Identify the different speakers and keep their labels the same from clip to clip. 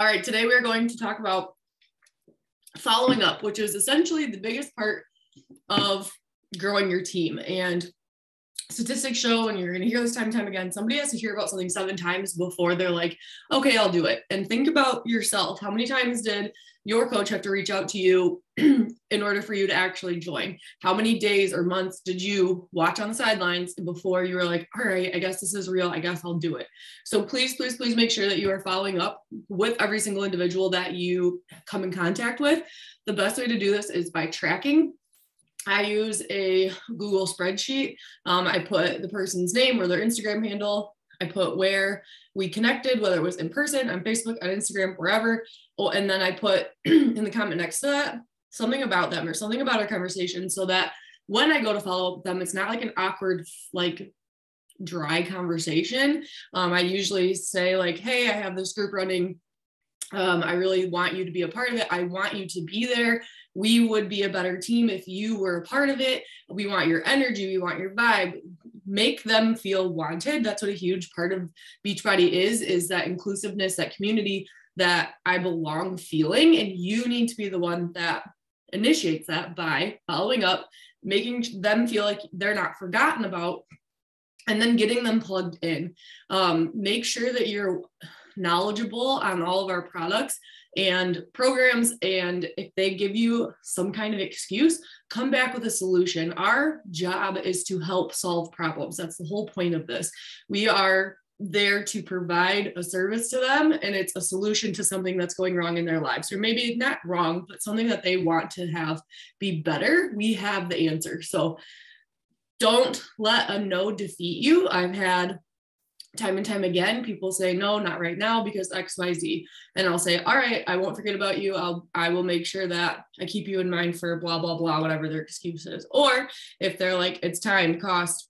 Speaker 1: All right, today we're going to talk about following up, which is essentially the biggest part of growing your team. And statistics show, and you're going to hear this time and time again, somebody has to hear about something seven times before they're like, okay, I'll do it. And think about yourself. How many times did your coach have to reach out to you in order for you to actually join? How many days or months did you watch on the sidelines before you were like, all right, I guess this is real. I guess I'll do it. So please, please, please make sure that you are following up with every single individual that you come in contact with. The best way to do this is by tracking I use a Google spreadsheet. Um, I put the person's name or their Instagram handle. I put where we connected, whether it was in person, on Facebook, on Instagram, wherever. Oh, and then I put in the comment next to that something about them or something about our conversation so that when I go to follow up them, it's not like an awkward, like dry conversation. Um, I usually say, like, hey, I have this group running. Um, I really want you to be a part of it. I want you to be there we would be a better team if you were a part of it. We want your energy, we want your vibe. Make them feel wanted. That's what a huge part of Beachbody is, is that inclusiveness, that community, that I belong feeling. And you need to be the one that initiates that by following up, making them feel like they're not forgotten about, and then getting them plugged in. Um, make sure that you're knowledgeable on all of our products and programs. And if they give you some kind of excuse, come back with a solution. Our job is to help solve problems. That's the whole point of this. We are there to provide a service to them and it's a solution to something that's going wrong in their lives or maybe not wrong but something that they want to have be better we have the answer so don't let a no defeat you i've had time and time again people say no not right now because xyz and i'll say all right i won't forget about you. I'll i will make sure that i keep you in mind for blah blah blah whatever their excuse is or if they're like it's time cost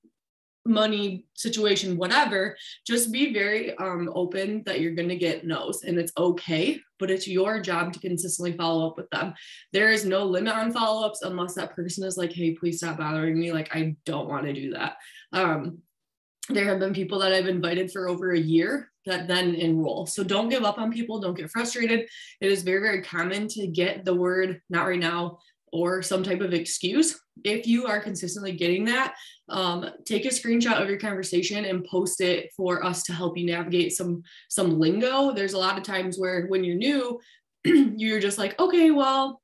Speaker 1: money situation whatever just be very um, open that you're going to get no's and it's okay but it's your job to consistently follow up with them. There is no limit on follow-ups unless that person is like hey please stop bothering me. Like i don't want to do that. Um, there have been people that I've invited for over a year that then enroll. So don't give up on people. Don't get frustrated. It is very, very common to get the word not right now or some type of excuse. If you are consistently getting that, um, take a screenshot of your conversation and post it for us to help you navigate some some lingo. There's a lot of times where when you're new, you're just like, okay, well,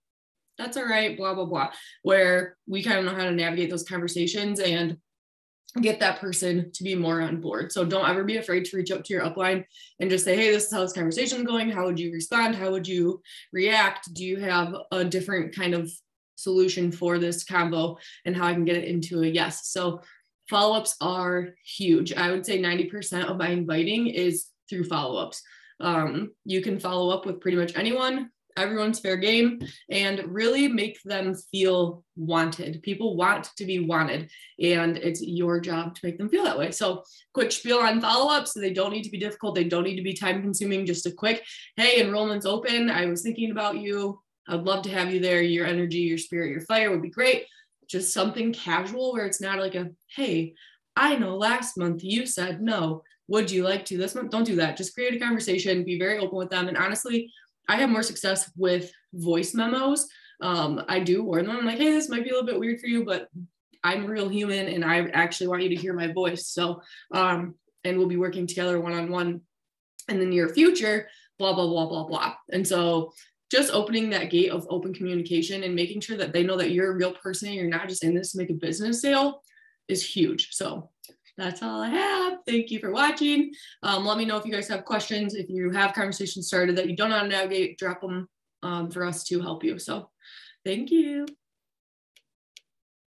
Speaker 1: that's all right, blah, blah, blah, where we kind of know how to navigate those conversations and get that person to be more on board. So don't ever be afraid to reach out to your upline and just say, hey, this is how this conversation is going. How would you respond? How would you react? Do you have a different kind of solution for this combo and how I can get it into a yes? So follow-ups are huge. I would say 90% of my inviting is through follow-ups. Um, you can follow up with pretty much anyone everyone's fair game and really make them feel wanted. People want to be wanted, and it's your job to make them feel that way. So, quick spiel on follow ups. They don't need to be difficult, they don't need to be time consuming. Just a quick, hey, enrollment's open. I was thinking about you. I'd love to have you there. Your energy, your spirit, your fire would be great. Just something casual where it's not like a, hey, I know last month you said no. Would you like to this month? Don't do that. Just create a conversation, be very open with them. And honestly, I have more success with voice memos. Um, I do warn them, I'm like, hey, this might be a little bit weird for you, but I'm a real human and I actually want you to hear my voice. So, um, and we'll be working together one on one in the near future, blah, blah, blah, blah, blah. And so, just opening that gate of open communication and making sure that they know that you're a real person and you're not just in this to make a business sale is huge. So, that's all I have. Thank you for watching. Um, let me know if you guys have questions. If you have conversations started that you don't know how to navigate, drop them um, for us to help you. So thank you.